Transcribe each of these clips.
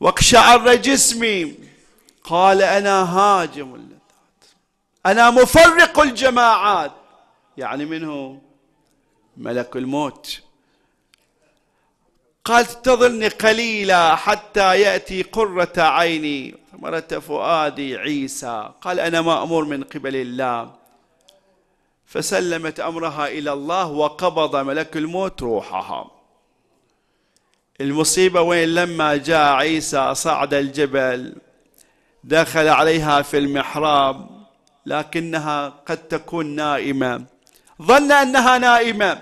واقشعر جسمي. قال أنا هاجم اللذات. أنا مفرق الجماعات. يعني منه ملك الموت. قال انتظرني قليلا حتى يأتي قرة عيني. ثمره فؤادي عيسى. قال أنا مأمور من قبل الله. فسلمت أمرها إلى الله وقبض ملك الموت روحها. المصيبه وين لما جاء عيسى صعد الجبل دخل عليها في المحراب لكنها قد تكون نائمة. ظن أنها نائمة.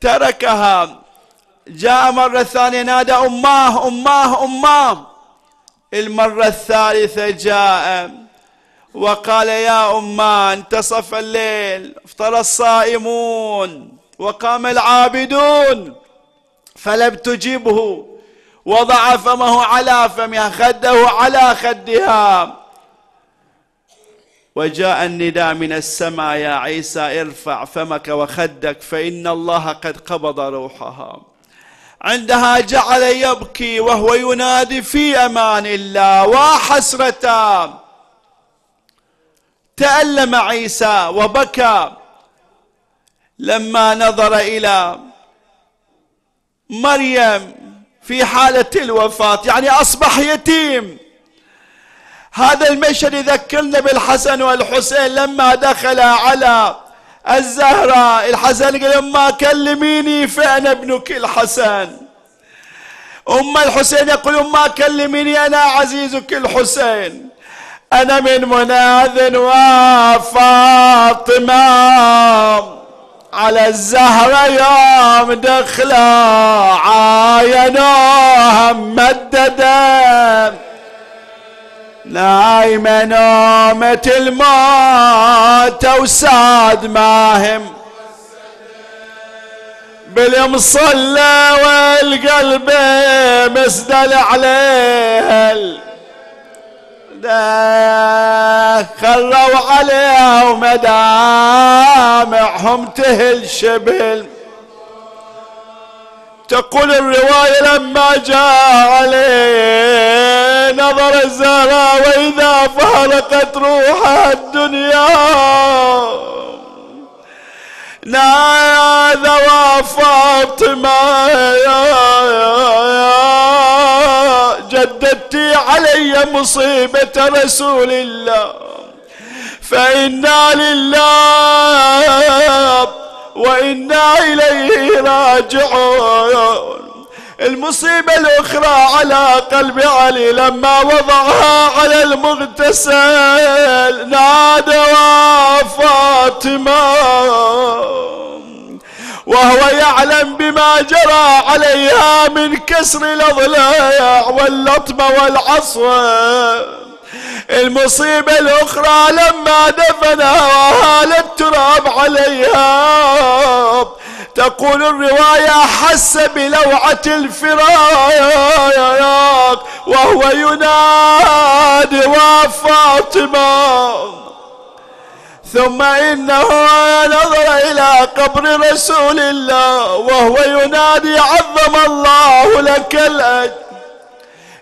تركها. جاء مرة ثانية نادى أماه أماه أماه. المرة الثالثة جاء وقال يا أماه انتصف الليل افطر الصائمون وقام العابدون. فلم تجبه. وضع فمه على فمها خده على خدها. وجاء النداء من السماء يا عيسى ارفع فمك وخدك فإن الله قد قبض روحها. عندها جعل يبكي وهو ينادي في أمان الله وحسرة. تألم عيسى وبكى. لما نظر إلى مريم في حالة الوفاة يعني أصبح يتيم. هذا المشهد يذكرنا بالحسن والحسين لما دخل على الزهراء الحسن قال أما كلميني فأنا ابنك الحسن. أم الحسين يقول أما كلميني أنا عزيزك الحسين. أنا من مناذ وفاطمة. على الزهرة يوم دخلة عاينوها مددة نايمة نومة الموت وساد ماهم. بالمصلى والقلب مسدل عليه. خلوا عليه ومدامعهم تهل شبل. تقول الرواية لما جاء عليه نظر الزهراء وإذا فارقت روحها الدنيا. نادى فاطمة علي مصيبة رسول الله. فإنا لله وإنا إليه راجعون. المصيبة الأخرى على قلب علي لما وضعها على المغتسل نادى فاطمة وهو يعلم بما جرى عليها من كسر الأضلاع واللطمة والعصر. المصيبة الأخرى لما دفنها التراب عليها. تقول الرواية حس بلوعة الفراق وهو ينادي وفاطمة. ثم إنه نظر إلى قبر رسول الله وهو ينادي عظم الله لك الأجر.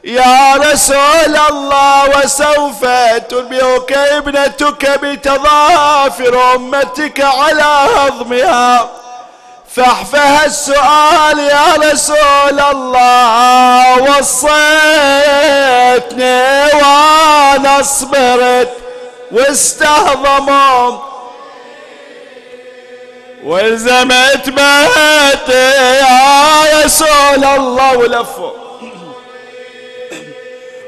يا رسول الله وسوف تنبئك ابنتك بتضافر أمتك على هضمها. فاحفها السؤال يا رسول الله. وصيتني وأنا صبرت واستهضموا والزمت بيتي يا رسول الله ولفوا.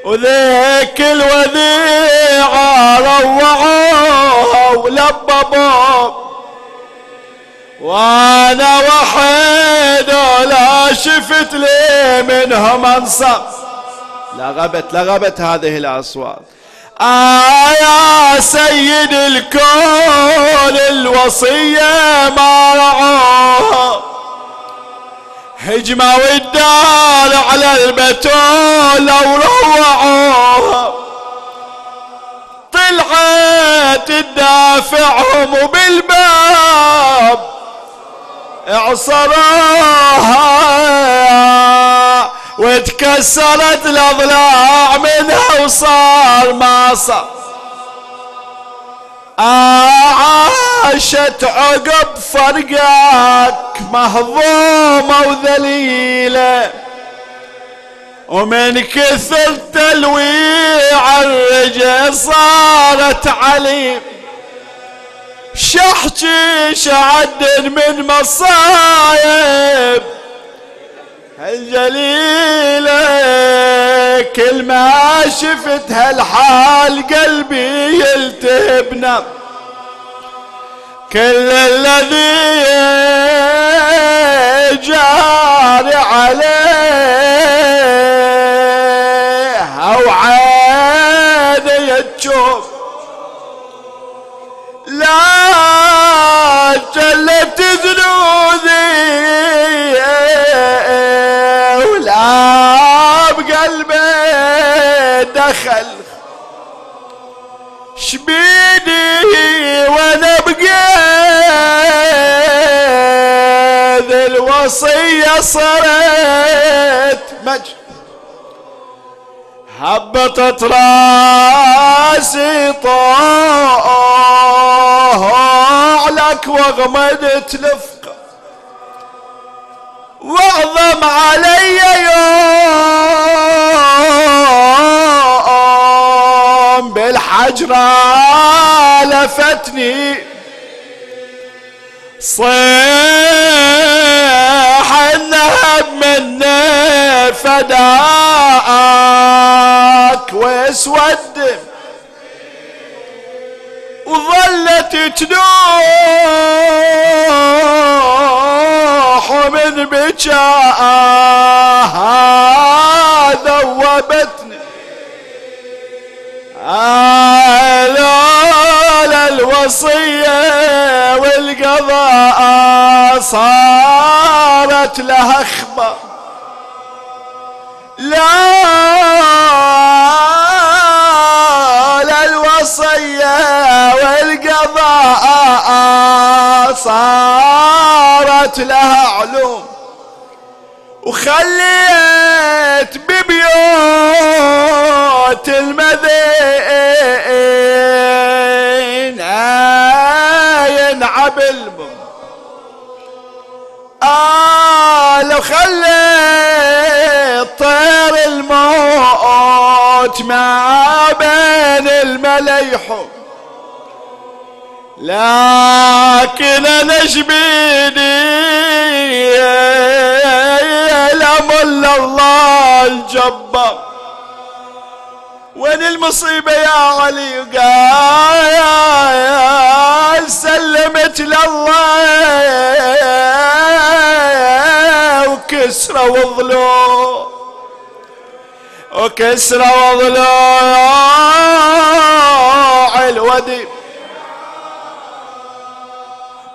وذيك الوديعة روعوها ولببوا. وأنا وحيد لا شفت لي منهم انصر لغبت لغبت هذه الأصوات. آه يا سيد الكون الوصية ما رعوها هجمة والدار على البتول وروعوها طلعت تدافعهم وبالباب اعصروها. وتكسرت الأضلاع منها وصار ما صار عاشت عقب فرقك مهضومة وذليلة ومن كثر تلويع الرجل صارت عليم. شحكي شعد من مصايب الجليلة كل ما شفت هالحال قلبي يلتهبنا. كل الذي جاري عليه أو عيني تشوف لا جلت ذنوبي شبيني وأنا بقيد الوصية صرت. مجد هبطت راسي طالك واغمدت لفقه واعظم علي يوم بالحجرة لفتني صيح النهب مني فداك واسود. وظلت تنوح من بكاء. صارت لها أخبار. لا الوصية والقضاء صارت لها علوم. وخليت ببيوت المذين المليحم لكن أنا جبيني الامل الله الجبار وين المصيبة يا علي؟ قال سلمت لله وكسرة وضلوع وكسرة وضلوع الودي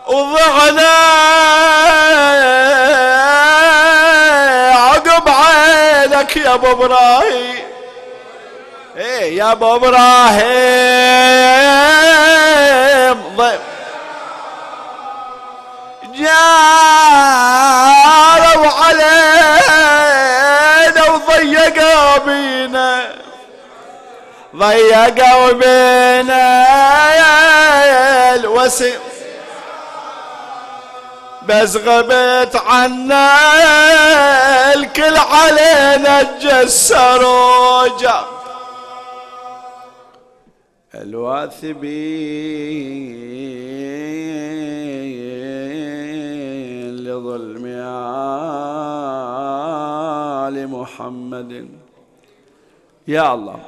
وضعنا. عقب عينك يا أبو إبراهيم. إيه يا أبو إبراهيم. جاروا علينا وضيقوا بينا ضيقوا بينا يا الوسيم. بس غبت عنا الكل علينا تجسروا الواثبين لظلم آل محمد. يا الله